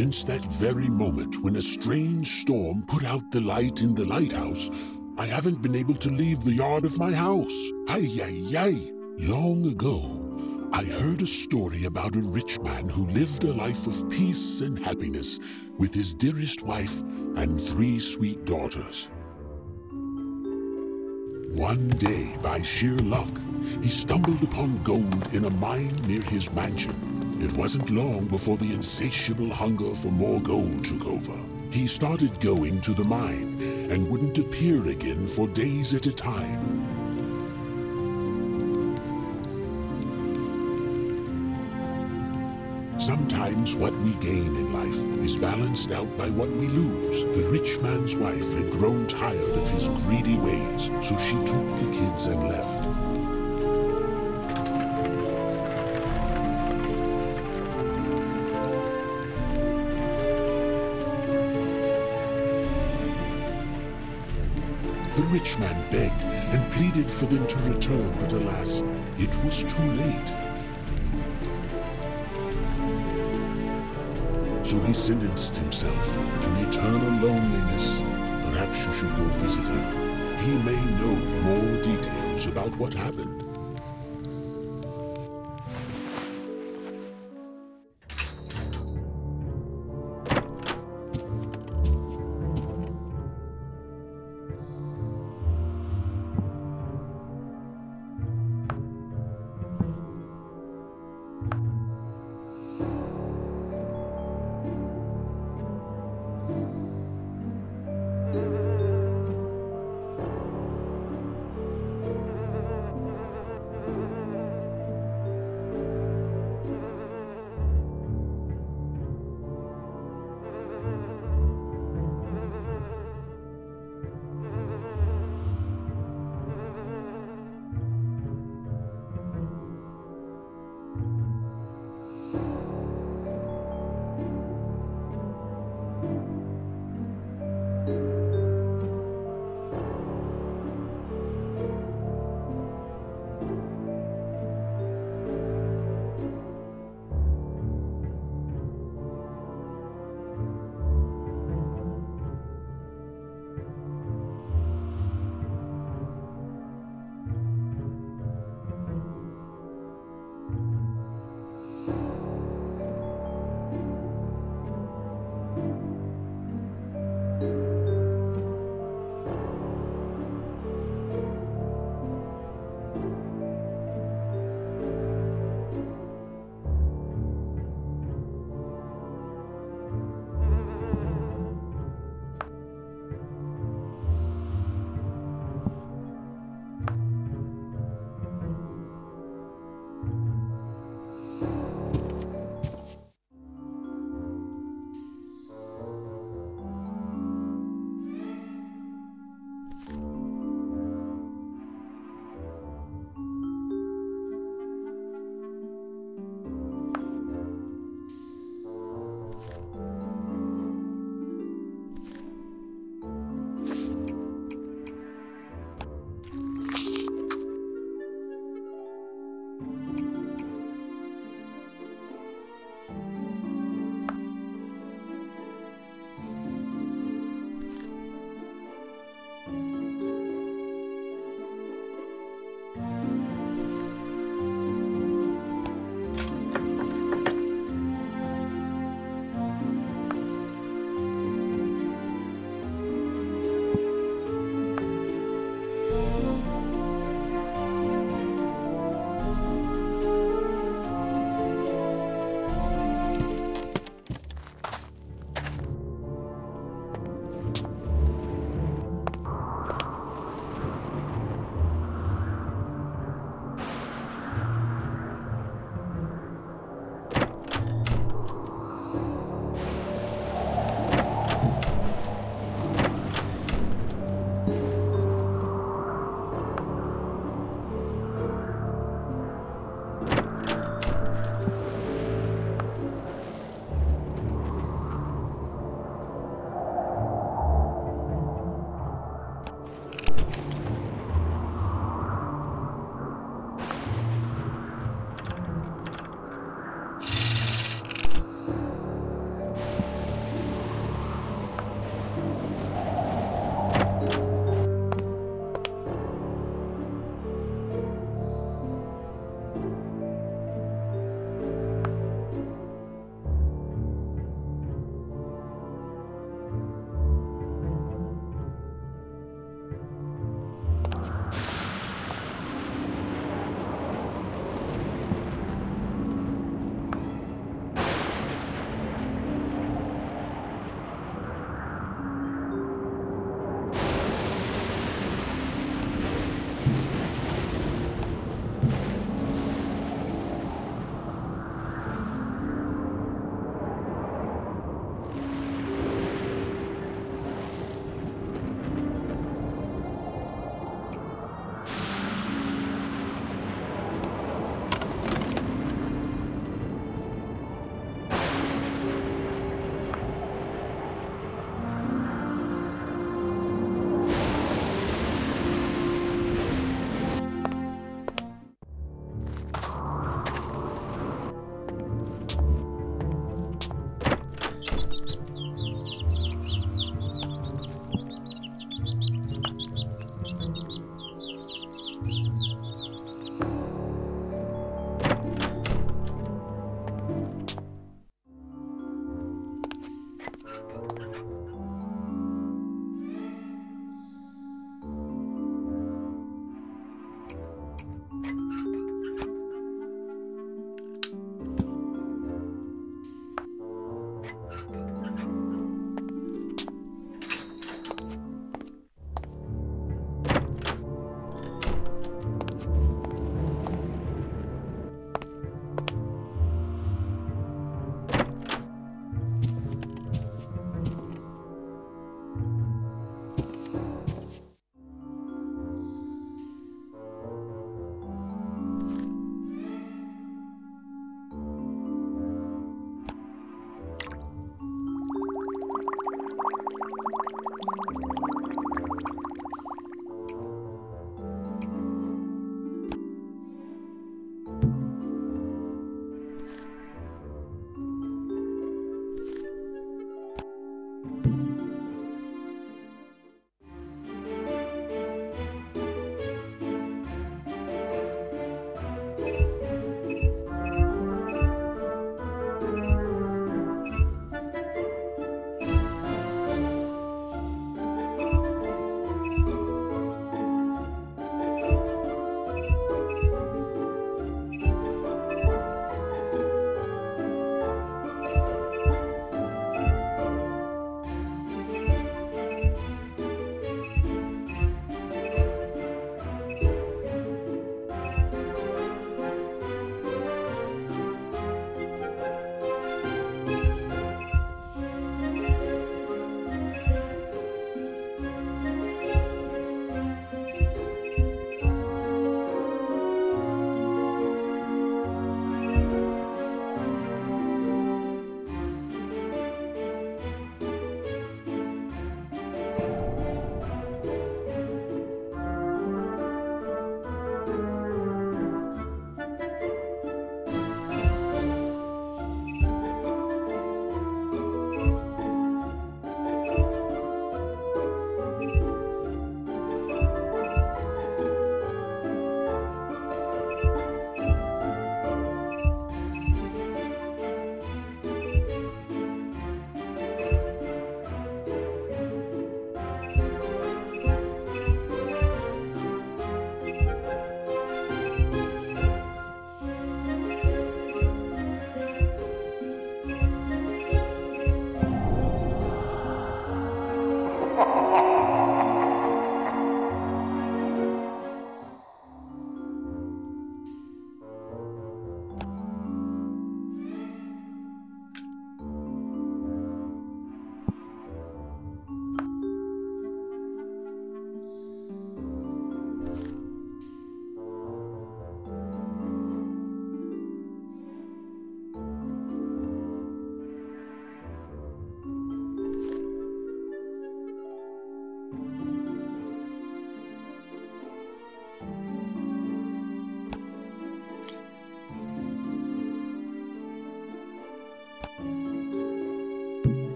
Since that very moment when a strange storm put out the light in the lighthouse, I haven't been able to leave the yard of my house. Ay, ay, ay. Long ago, I heard a story about a rich man who lived a life of peace and happiness with his dearest wife and three sweet daughters. One day, by sheer luck, he stumbled upon gold in a mine near his mansion. It wasn't long before the insatiable hunger for more gold took over. He started going to the mine and wouldn't appear again for days at a time. Sometimes what we gain in life is balanced out by what we lose. The rich man's wife had grown tired of his greedy ways, so she took the kids and left. Rich man begged and pleaded for them to return, but alas, it was too late. So he sentenced himself to eternal loneliness. Perhaps you should go visit him. He may know more details about what happened.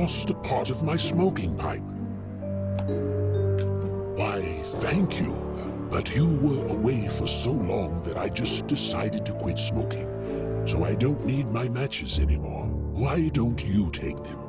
Lost a part of my smoking pipe. Why, thank you. But you were away for so long that I just decided to quit smoking. So I don't need my matches anymore. Why don't you take them?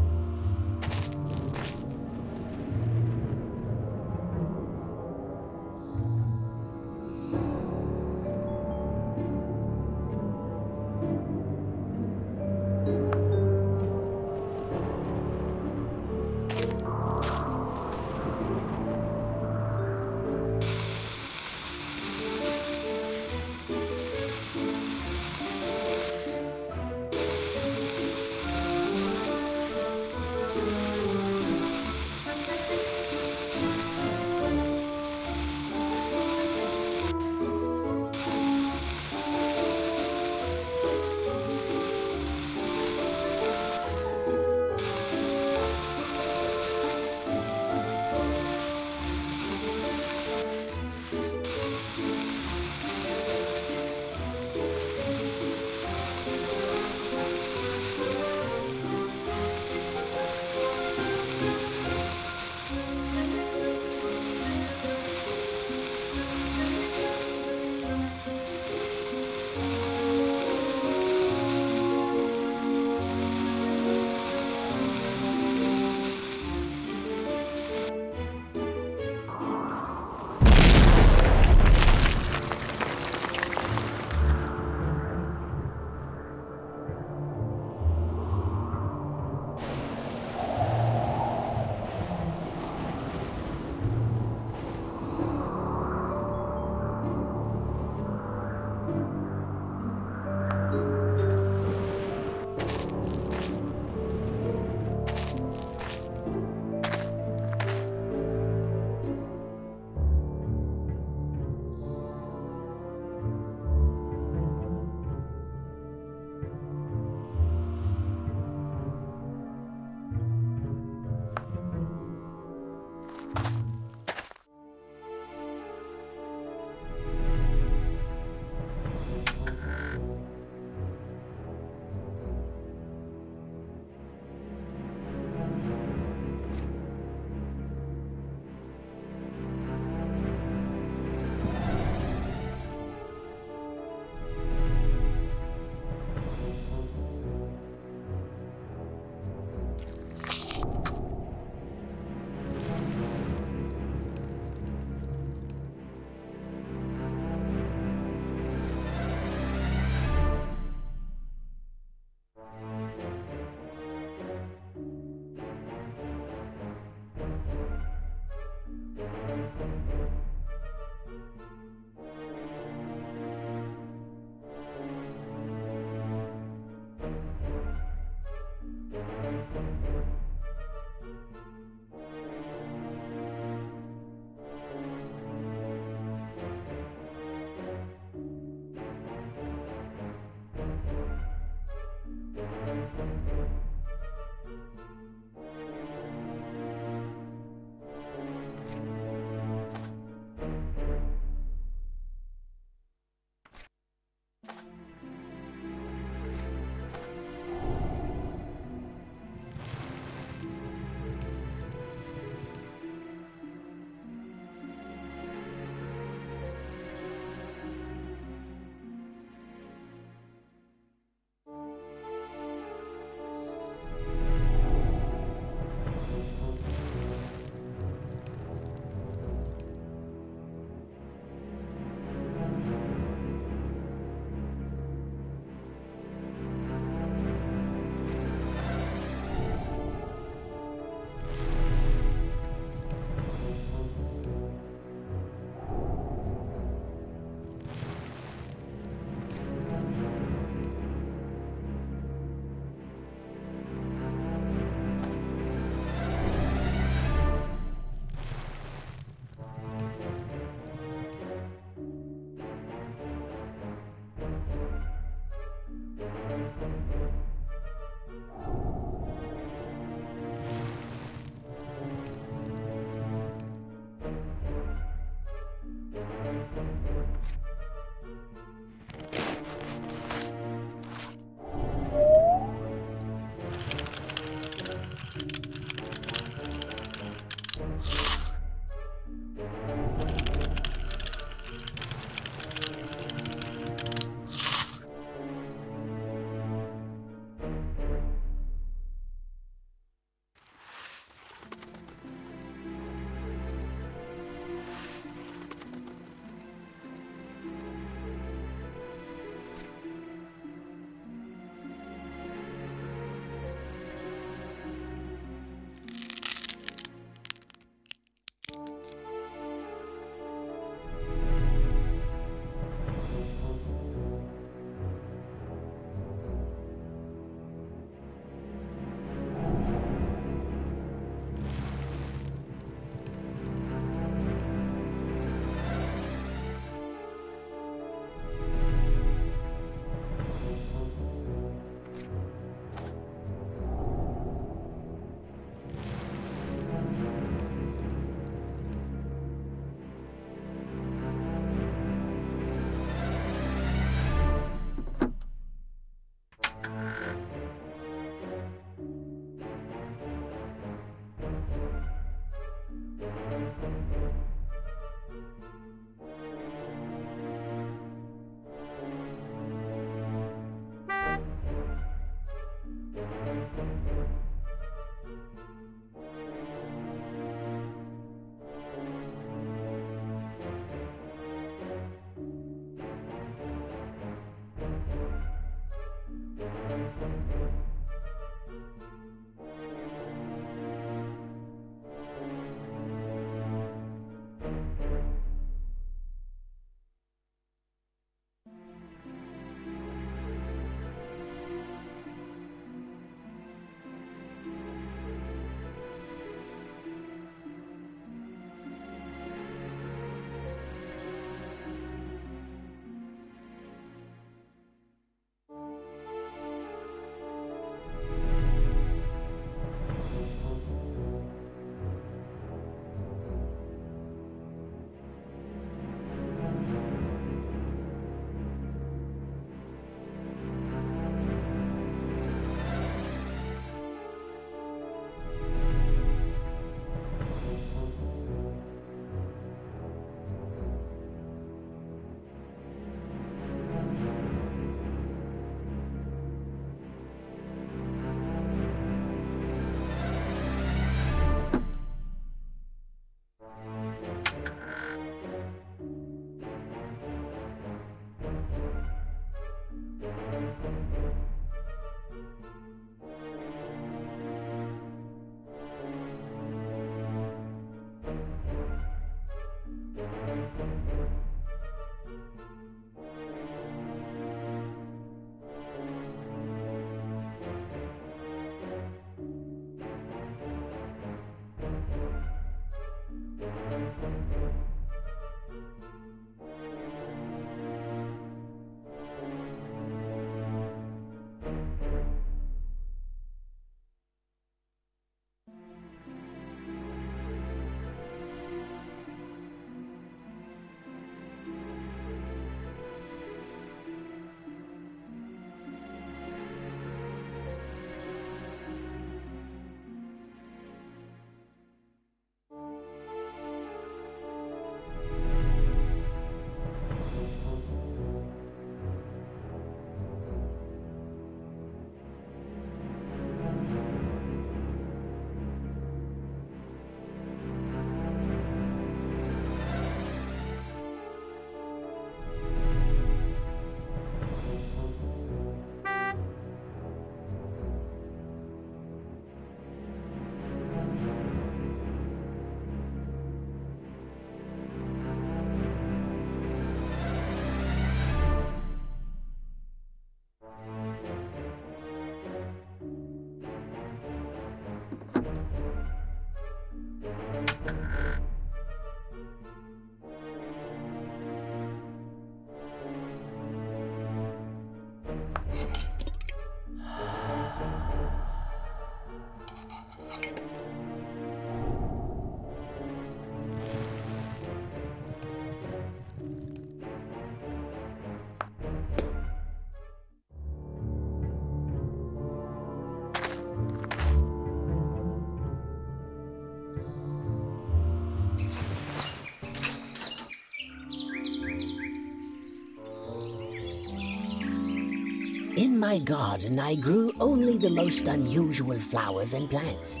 My garden, I grew only the most unusual flowers and plants.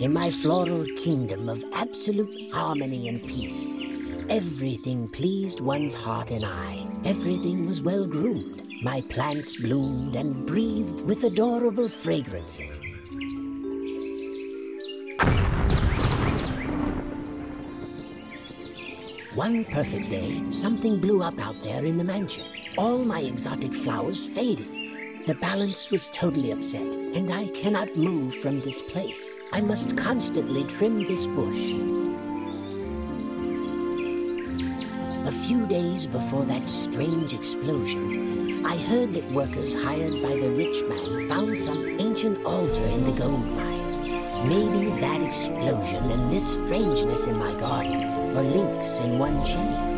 In my floral kingdom of absolute harmony and peace, everything pleased one's heart and eye. Everything was well groomed. My plants bloomed and breathed with adorable fragrances. One perfect day, something blew up out there in the mansion. All my exotic flowers faded. The balance was totally upset, and I cannot move from this place. I must constantly trim this bush. A few days before that strange explosion, I heard that workers hired by the rich man found some ancient altar in the gold mine. Maybe that explosion and this strangeness in my garden are links in one chain.